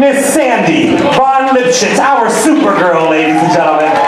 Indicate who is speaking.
Speaker 1: Miss Sandy Von Lipschitz, our Supergirl, ladies and gentlemen.